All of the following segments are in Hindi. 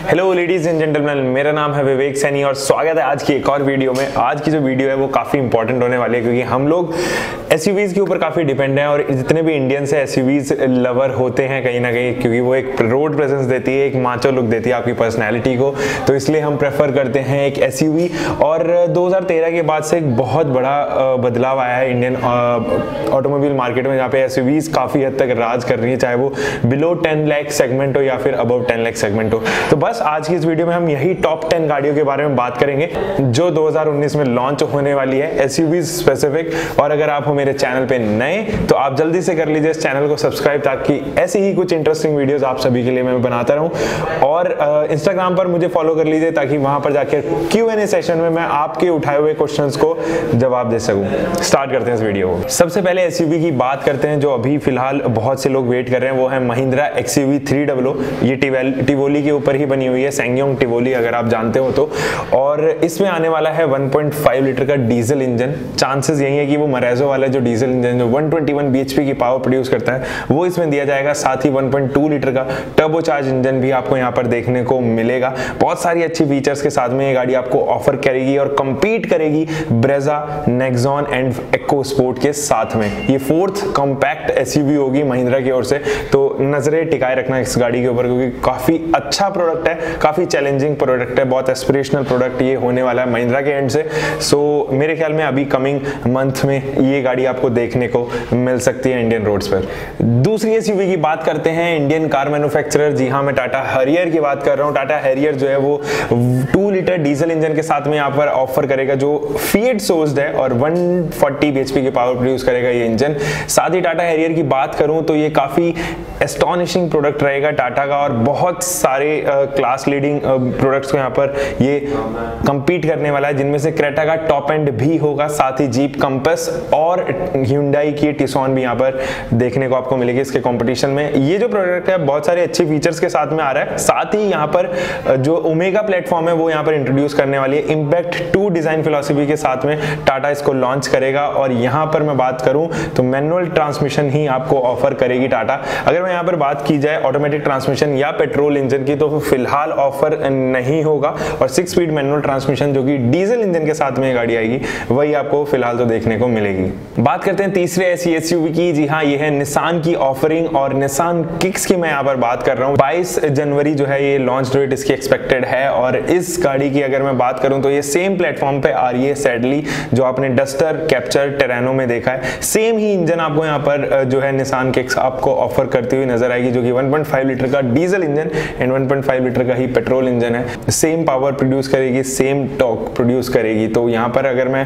हेलो लेडीज़ एंड जेंटलमैन मेरा नाम है विवेक सैनी और स्वागत है आज की एक और वीडियो में। आज की जो वीडियो है वो काफ़ी इंपॉर्टेंट होने वाली है क्योंकि हम लोग एस के ऊपर काफ़ी डिपेंड हैं और जितने भी इंडियंस है एस लवर होते हैं कहीं ना कहीं क्योंकि वो एक रोड प्रेजेंस देती है, एक माचो लुक देती है आपकी पर्सनैलिटी को। तो इसलिए हम प्रेफर करते हैं एक एसयूवी और 2013 के बाद से एक बहुत बड़ा बदलाव आया है इंडियन ऑटोमोबाइल मार्केट में जहाँ पे एस काफ़ी हद तक राज कर रही है, चाहे वो बिलो टेन लैख सेगमेंट हो या फिर अबव टेन लैख सेगमेंट हो। तो बस आज की इस वीडियो में हम यही टॉप टेन गाड़ियों के बारे में बात करेंगे, जो 2019 में लॉन्च होने वाली है एसयूवी स्पेसिफिक और अगर आप हो मेरे चैनल पे नए तो आप जल्दी से कर लीजिए इस चैनल को सब्सक्राइब ताकि ऐसे ही कुछ इंटरेस्टिंग वीडियोस आप सभी के लिए मैं बनाता रहूँ। और इंस्टाग्राम पर मुझे फॉलो कर लीजिए, ताकि वहाँ पर जाकर क्यू एन ए सेशन में मैं आपके उठाए हुए क्वेश्चन को जवाब दे सकूँ। स्टार्ट करते हैं इस वीडियो को। सबसे पहले एस की बात करते हैं, जो अभी फ़िलहाल बहुत से लोग वेट कर रहे हैं, वो है महिंद्रा एक्स यू ये टिवोली के ऊपर ही हुई है सेंगयोंग टिवोली अगर आप जानते हो तो। और इसमें आने वाला है 1.5 लीटर का डीजल इंजन चांसेस यही है कि वो मरेजो वाला जो डीजल इंजन जो 121 बीएचपी की पावर प्रोड्यूस करता है, वो इसमें दिया जाएगा, साथ ही 1.2 लीटर का टर्बो चार्ज इंजन भी आपको यहाँ पर देखने को मिलेगा। बहुत सारी अच्छी फीचर्स के साथ में ये गाड़ी आपको ऑफ़र करेगी और कंपीट करेगी Brezza Nexon and EcoSport के साथ में। ये फोर्थ कॉम्पैक्ट एस होगी महिंद्रा की ओर से। तो नज़रें टिकाए रखना इस गाड़ी के ऊपर, क्योंकि काफ़ी अच्छा प्रोडक्ट काफ़ी चैलेंजिंग प्रोडक्ट है बहुत एस्पिरेशनल प्रोडक्ट ये होने वाला है महिंद्रा के एंड से। सो so, मेरे ख्याल में अभी कमिंग मंथ में ये गाड़ी आपको देखने को मिल सकती है इंडियन रोड्स पर। दूसरी एसयूवी की बात करते हैं इंडियन कार मैन्युफैक्चरर जी हाँ मैं टाटा हरियर की बात कर रहा हूँ। टाटा हैरियर जो है वो टू लीटर डीजल इंजन के साथ में यहाँ पर ऑफ़र करेगा जो फ़ीड सोर्स्ड है और 140 फोर्टी की पावर प्रोड्यूस करेगा ये इंजन साथ ही टाटा हैरियर की बात करूँ तो ये काफ़ी एस्टॉनिशिंग प्रोडक्ट रहेगा टाटा का और बहुत सारे क्लास लीडिंग प्रोडक्ट्स को यहाँ पर ये कंपीट करने वाला है, जिनमें से क्रेटा का टॉप एंड भी होगा, साथ ही जीप कंपस और ह्यूंडाई की टिसॉन भी यहाँ पर देखने को आपको मिलेगी इसके कंपटीशन में। ये जो प्रोडक्ट है, बहुत सारे अच्छे फीचर्स के साथ में आ रहा है। साथ ही यहाँ पर जो ओमेगा प्लेटफॉर्म है, वो यहाँ पर इंट्रोड्यूस करने वाली है। इम्पैक्ट टू डिज़ाइन फिलोसफी के साथ में टाटा इसको लॉन्च करेगा। और यहाँ पर मैं बात करूँ तो मैनुअल ट्रांसमिशन ही आपको ऑफ़र करेगी टाटा अगर मैं यहाँ पर बात की जाए ऑटोमेटिक ट्रांसमिशन या पेट्रोल इंजन की तो फ़िलहाल ऑफ़र नहीं होगा और सिक्स स्पीड मैनुअल ट्रांसमिशन जो कि डीजल इंजन के साथ में गाड़ी आएगी, वही आपको फ़िलहाल तो देखने को मिलेगी। बात करते हैं तीसरे ऐसी एस की, जी हाँ ये है निशान की ऑफरिंग और निशान किक्स की मैं यहाँ पर बात कर रहा हूँ। बाईस जनवरी जो है ये लॉन्च डेट इसकी एक्सपेक्टेड है और इस गाड़ी की अगर मैं बात करूँ तो ये सेम प्लेटफॉर्म पे आ रही है सैडली जो आपने डस्टर कैप्चर टेरानो में देखा है। सेम ही इंजन आपको यहाँ पर जो है निशान किक्स आपको ऑफ़र करती हुई नज़र आएगी, जो कि 1.5 लीटर का डीजल इंजन एंड 1.5 लीटर का ही पेट्रोल इंजन है। सेम पावर प्रोड्यूस करेगी सेम टॉक प्रोड्यूस करेगी। तो यहाँ पर अगर मैं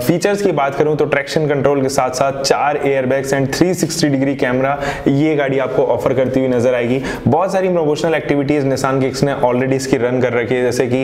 फीचर्स की बात करूँ तो ट्रैक्शन कंट्रोल के साथ साथ चार एयरबैग्स एंड 360 डिग्री कैमरा ये गाड़ी आपको ऑफ़र करती हुई नज़र आएगी। बहुत सारी प्रमोशनल एक्टिविटीज़ निशान किक्स ने ऑलरेडी इसकी रन कर रखी है। जैसे कि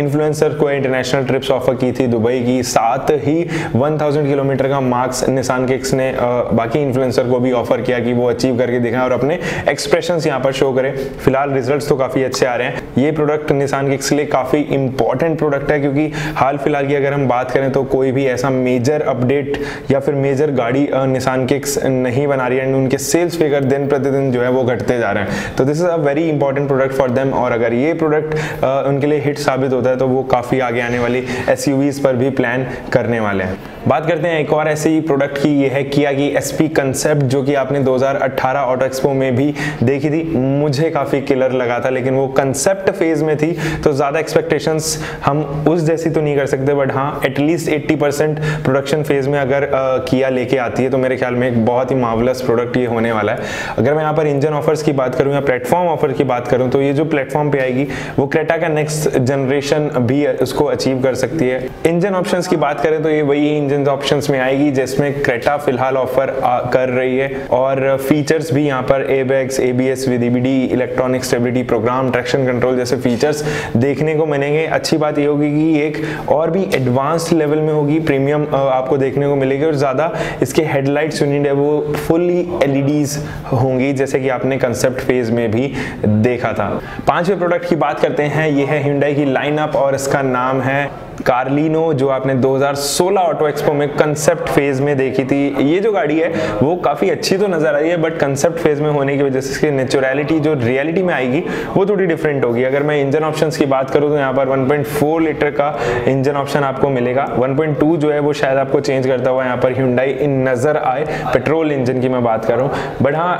इन्फ्लुएंसर को इंटरनेशनल ट्रिप्स ऑफ़र की थी दुबई की। साथ ही 1000 किलोमीटर का मार्क्स निशान किक्स ने बाकी इन्फ्लुएंसर को भी ऑफ़र किया कि वो अचीव करके दिखाएँ और अपने एक्सप्रेशन यहाँ पर शो करें। फ़िलहाल रिज़ल्ट तो काफ़ी अच्छे आ रहे हैं। ये प्रोडक्ट निशान किक्स के लिए काफ़ी इंपॉर्टेंट प्रोडक्ट है क्योंकि हाल फ़िलहाल की अगर हम बात करें तो कोई भी ऐसा मेजर अपडेट या फिर मेजर गाड़ी निशान किक्स नहीं बना रही है उनके सेल्स फिगर दिन प्रतिदिन जो है वो घटते जा रहे हैं। तो this is a very important product for them और अगर ये प्रोडक्ट उनके लिए हिट साबित होता है तो वो काफ़ी आगे आने वाली एस पर भी प्लान करने वाले हैं। बात करते हैं एक और ऐसी प्रोडक्ट की ये है किया की एस पी कंसेप्ट जो कि आपने 2018 ऑटो एक्सपो में भी देखी थी। मुझे काफ़ी किलर लगा था लेकिन वो कंसेप्ट फ़ेज़ में थी तो ज़्यादा एक्सपेक्टेशंस हम उस जैसी तो नहीं कर सकते बट हाँ एटलीस्ट 80 परसेंट प्रोडक्शन फ़ेज़ में अगर आ, किया लेके आती है तो मेरे ख्याल में एक बहुत ही मावलस प्रोडक्ट ये होने वाला है। अगर मैं यहाँ पर इंजन ऑफर्स की बात करूँ या प्लेटफॉर्म ऑफ़र की बात करूँ तो ये जो प्लेटफॉर्म पे आएगी वो क्रेटा का नेक्स्ट जनरेशन भी उसको अचीव कर सकती है। इंजन ऑप्शन की बात करें तो ये वही इंजन ऑप्शंस में आएगी, जिसमें क्रेटा फ़िलहाल ऑफ़र कर रही है। और फीचर्स भी यहाँ पर air bags A B S with electronic stability program traction control जैसे फीचर्स देखने को मिलेंगे। अच्छी बात ये होगी कि एक और भी एडवांस लेवल में होगी प्रीमियम आपको देखने को मिलेगी। और ज़्यादा इसके हेडलाइट्स यूनिट है, वो फुली एलईडीज होंगी, जैसे कि आपने कंसेप्ट फ़ेज़ में भी देखा था। पाँचवें प्रोडक्ट की बात करते हैं। ये है हिंडाई की लाइनअप और इसका नाम है कार्लिनो जो आपने 2016 ऑटो एक्सपो में कंसेप्ट फ़ेज़ में देखी थी। ये जो गाड़ी है, वो काफ़ी अच्छी तो नज़र आई है बट कंसेप्ट फ़ेज़ में होने की वजह से इसकी नेचुरलिटी जो रियलिटी में आएगी, वो थोड़ी डिफरेंट होगी। अगर मैं इंजन ऑप्शंस की बात करूँ तो यहाँ पर 1.4 लीटर का इंजन ऑप्शन आपको मिलेगा। 1.2 जो है, वो शायद आपको चेंज करता हुआ यहाँ पर हिंडाई इन नज़र आए। पेट्रोल इंजन की मैं बात कर। बट हाँ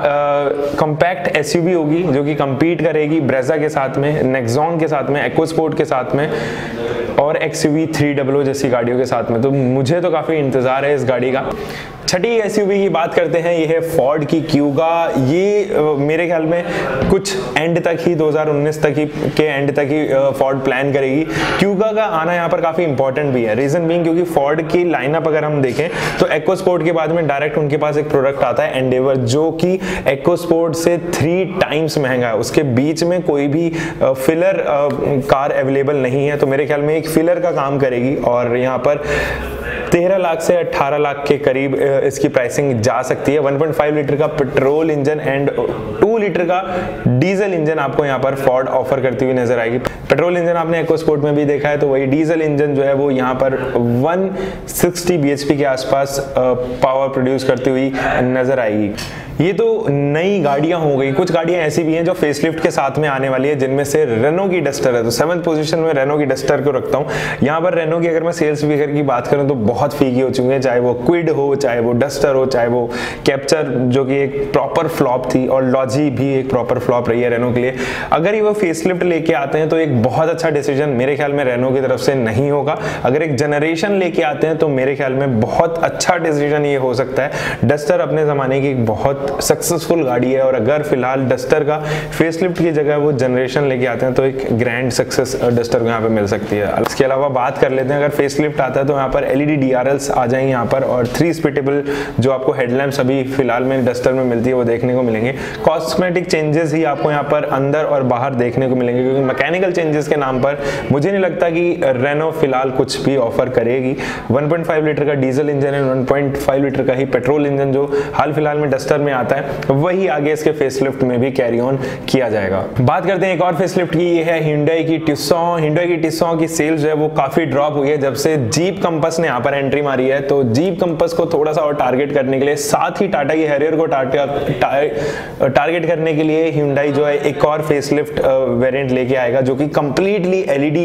कम्पैक्ट एस होगी, जो कि कम्पीट करेगी ब्रेजा के साथ में नेक्सॉन के साथ में एक्ोस्पोर्ट के साथ में, और एक्स यू जैसी गाड़ियों के साथ में। तो मुझे तो काफ़ी इंतज़ार है इस गाड़ी का। छठी एस की बात करते हैं, ये है फोर्ड की क्यूगा ये मेरे ख्याल में कुछ एंड तक ही 2019 तक ही, के एंड तक ही फोर्ड प्लान करेगी। क्यूगा का आना यहाँ पर काफ़ी इंपॉर्टेंट भी है। रीज़न बीइंग क्योंकि फोर्ड की लाइनअप अगर हम देखें तो एक्ो स्पोर्ट के बाद में डायरेक्ट उनके पास एक प्रोडक्ट आता है एंडेवर जो कि एक्ो स्पोर्ट से थ्री टाइम्स महँगा है। उसके बीच में कोई भी फिलर कार अवेलेबल नहीं है। तो मेरे ख्याल में एक फिलर का काम करेगी और यहाँ पर तेरह लाख से अट्ठारह लाख के करीब इसकी प्राइसिंग जा सकती है। 1.5 लीटर का पेट्रोल इंजन एंड 2 लीटर का डीजल इंजन आपको यहाँ पर फोर्ड ऑफ़र करती हुई नज़र आएगी। पेट्रोल इंजन आपने एक्वास्पोर्ट में भी देखा है तो वही डीजल इंजन जो है, वो यहाँ पर 160 bhp के आसपास पावर प्रोड्यूस करती हुई नज़र आएगी। ये तो नई गाड़ियाँ हो गई। कुछ गाड़ियाँ ऐसी भी हैं जो फेसलिफ्ट के साथ में आने वाली है, जिनमें से रेनो की डस्टर है। तो सेवंथ पोजीशन में रेनो की डस्टर को रखता हूँ। यहाँ पर रेनो की अगर मैं सेल्स फिगर की बात करूँ तो बहुत फीकी हो चुकी है। चाहे वो क्विड हो, चाहे वो डस्टर हो, चाहे वो कैप्चर जो कि एक प्रॉपर फ्लॉप थी, और लॉजी भी एक प्रॉपर फ्लॉप रही है रेनो के लिए। अगर ये वो फेसलिफ्ट लेके आते हैं तो एक बहुत अच्छा डिसीज़न मेरे ख्याल में रेनो की तरफ़ से नहीं होगा। अगर एक जनरेशन लेके आते हैं तो मेरे ख्याल में बहुत अच्छा डिसीज़न ये हो सकता है। डस्टर अपने जमाने की बहुत सक्सेसफुल गाड़ी है और अगर फ़िलहाल डस्टर का फेसलिफ्ट की जगह वो जनरेशन लेके आते हैं तो एक ग्रैंड सक्सेस डस्टर को यहाँ पे मिल सकती है। इसके अलावा बात कर लेते हैं, अगर फेसलिफ्ट आता है तो यहाँ पर एलईडी डीआरएल्स आ जाएँगे यहाँ पर और थ्री स्पिटेबल जो आपको हेडलैम्प्स अभी फ़िलहाल में डस्टर में मिलती है, वो देखने को मिलेंगे। कॉस्मेटिक चेंजेस ही आपको यहाँ पर अंदर और बाहर देखने को मिलेंगे, क्योंकि मैकेनिकल चेंजेस के नाम पर मुझे नहीं लगता कि रेनो फ़िलहाल कुछ भी ऑफ़र करेगी। 1.5 लीटर का डीजल इंजन है 1.5 लीटर का ही पेट्रोल इंजन जो हाल फ़िलहाल में डस्टर में आता है, वही आगे इसके फेसलिफ्ट में भी कैरी ऑन किया जाएगा। बात करते हैं एक और फेसलिफ्ट की, ये है हिंडई की टिस्सो हिंडई की टिस्सो की सेल्स जो है वो काफ़ी ड्रॉप हुई है, जब से जीप कंपस ने यहाँ पर एंट्री मारी है। तो जीप कंपस को थोड़ा सा और टारगेट करने के लिए, साथ ही टाटा की हैरियर को टारगेट करने के लिए हिंडई जो है एक और फेसलिफ्ट वेरिएंट लेके आएगा, जो कि कंप्लीटली एलईडी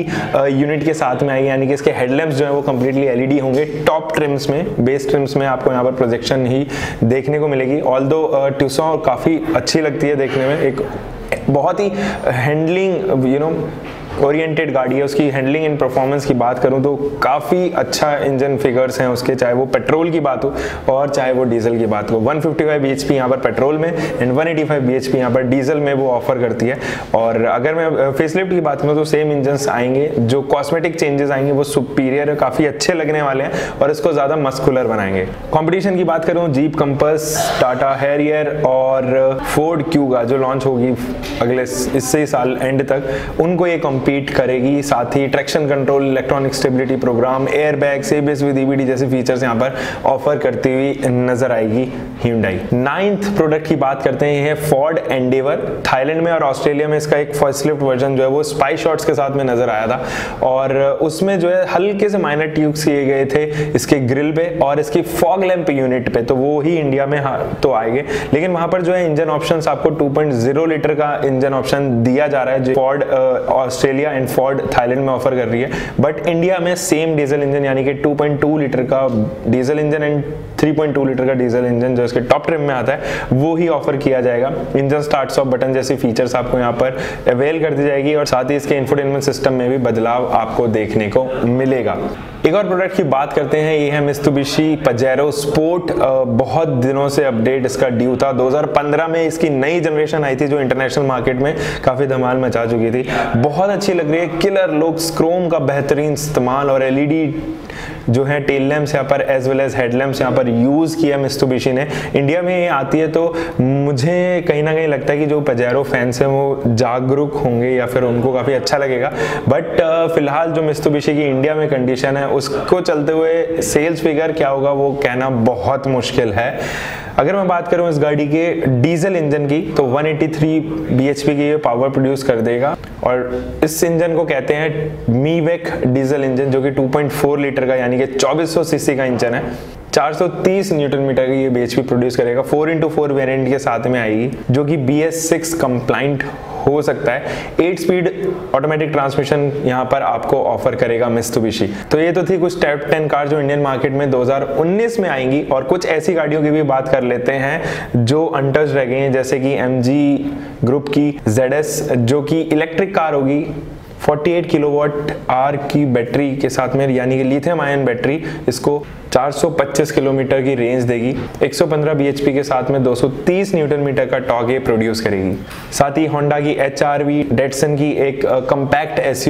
यूनिट के साथ में आएगी। यानी कि इसके हेडलैम्प्स जो है वो कंप्लीटली एलईडी होंगे। टॉप ट्रिम्स में बेस ट्रिम्स में आपको यहाँ पर प्रोजेक्शन ही देखने को मिलेगी। ऑल दो ट्यूसों काफ़ी अच्छी लगती है देखने में। एक बहुत ही हैंडलिंग यू नो ओरिएंटेड गाड़ी है, उसकी हैंडलिंग एंड परफॉर्मेंस की बात करूँ तो काफ़ी अच्छा इंजन फिगर्स हैं उसके, चाहे वो पेट्रोल की बात हो और चाहे वो डीजल की बात हो। 155 फिफ्टी फाइव यहाँ पर पेट्रोल में एंड 185 एटी फाइव यहाँ पर डीजल में वो ऑफ़र करती है। और अगर मैं फेसलिफ्ट की बात करूँ तो सेम इंजन आएँगे, जो कॉस्मेटिक चेंजेस आएँगे वो सुपीरियर काफ़ी अच्छे लगने वाले हैं और इसको ज़्यादा मस्कुलर बनाएँगे। कॉम्पिटिशन की बात करूँ जीप कंपस टाटा हैरियर और फोर्ड क्यूगा जो लॉन्च होगी अगले इससे साल एंड तक, उनको ये कम्पीट करेगी। साथ ही traction control electronic stability program air bag CBS with EBD जैसे फीचर्स यहाँ पर ऑफ़र करती हुई नज़र आएगी हिंडाई नाइन्थ प्रोडक्ट की बात करते हैं फोर्ड एंडेवर थाईलैंड में और ऑस्ट्रेलिया में इसका एक फ़र्स्ट वर्जन जो है वो स्पाई शॉट्स के साथ में नज़र आया था। और उसमें जो है हल्के से माइनर ट्यूब्स किए गए थे इसके ग्रिल पे और इसकी फॉग लैंप यूनिट पे तो वो ही इंडिया में हाँ तो आएँगे। लेकिन वहाँ पर जो है इंजन ऑप्शन आपको 2.0 लीटर का इंजन ऑप्शन दिया जा रहा है, जो Ford Australia and Ford Thailand में ऑफ़र कर रही है। बट इंडिया में सेम डीजल इंजन, यानी कि 2.2 लीटर का डीजल इंजन एंड 3.2 लीटर का डीजल इंजन जो इसके टॉप ट्रिम में आता है, वो ही ऑफ़र किया जाएगा। इंजन स्टार्ट स्टॉप बटन जैसी फीचर्स आपको यहाँ पर अवेल कर दी जाएगी और साथ ही इसके इंफोटेनमेंट सिस्टम में भी बदलाव आपको देखने को मिलेगा। एक और प्रोडक्ट की बात करते हैं, ये है मिस्तुबिशी पजेरो स्पोर्ट बहुत दिनों से अपडेट इसका ड्यू था। 2015 में इसकी नई जनरेशन आई थी जो इंटरनेशनल मार्केट में काफ़ी धमाल मचा चुकी थी। बहुत अच्छी लग रही है। किलर लुक्स क्रोम का बेहतरीन इस्तेमाल और एलईडी जो है टेल लैम्प्स यहाँ पर एज वेल एज हेडलैम्प्स यहाँ पर यूज़ किया मिस्तुबिशी ने। इंडिया में आती है तो मुझे कहीं ना कहीं लगता है कि जो पजेरो फैंस हैं वो जागरूक होंगे या फिर उनको काफ़ी अच्छा लगेगा। बट फ़िलहाल जो मिस्तुबिशी की इंडिया में कंडीशन है, उसको चलते हुए सेल्स फिगर क्या होगा वो कहना बहुत मुश्किल है। अगर मैं बात करूँ इस गाड़ी के डीजल इंजन की तो 183 bhp की ये पावर प्रोड्यूस कर देगा। और इस इंजन को कहते हैं मीवेक डीजल इंजन जो कि 2.4 लीटर का, यानी कि 2400 सीसी का इंजन है। 430 न्यूटन मीटर की ये बीएचपी प्रोड्यूस करेगा। 4 इंटू फोर वेरियंट के साथ में आएगी, जो कि बी एस सिक्स कंप्लाइंट हो सकता है। एट स्पीड ऑटोमेटिक ट्रांसमिशन यहाँ पर आपको ऑफ़र करेगा मिस्तुबिशी तो ये तो थी कुछ टैप टेन कार जो इंडियन मार्केट में 2019 में आएँगी। और कुछ ऐसी गाड़ियों की भी बात कर लेते हैं, जो अनटच रह गई हैं, जैसे कि एम ग्रुप की जेड जो कि इलेक्ट्रिक कार होगी। 48 किलोवाट आर की बैटरी के साथ में, यानी कि लिथियम आयन बैटरी इसको 425 किलोमीटर की रेंज देगी। 115 bhp के साथ में 230 न्यूटन मीटर का टॉक ये प्रोड्यूस करेगी। साथ ही होंडा की एच आर डेटसन की एक कंपैक्ट एस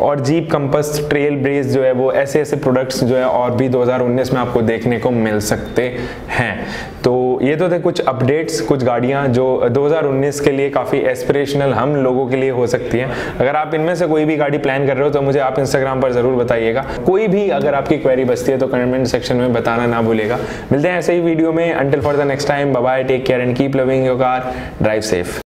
और जीप कंपस ट्रेल ब्रेस जो है, वो ऐसे ऐसे प्रोडक्ट्स जो है, और भी 2019 में आपको देखने को मिल सकते हैं। तो ये तो थे कुछ अपडेट्स कुछ गाड़ियाँ जो 2019 के लिए काफ़ी एस्पिरेशनल हम लोगों के लिए हो सकती हैं। अगर आप इनमें से कोई भी गाड़ी प्लान कर रहे हो तो मुझे आप इंस्टाग्राम पर ज़रूर बताइएगा। कोई भी अगर आपकी क्वेरी बचती है तो कमेंट सेक्शन में बताना ना भूलेगा। मिलते हैं ऐसे ही वीडियो में। Until for the next time bye take care and keep loving your car drive safe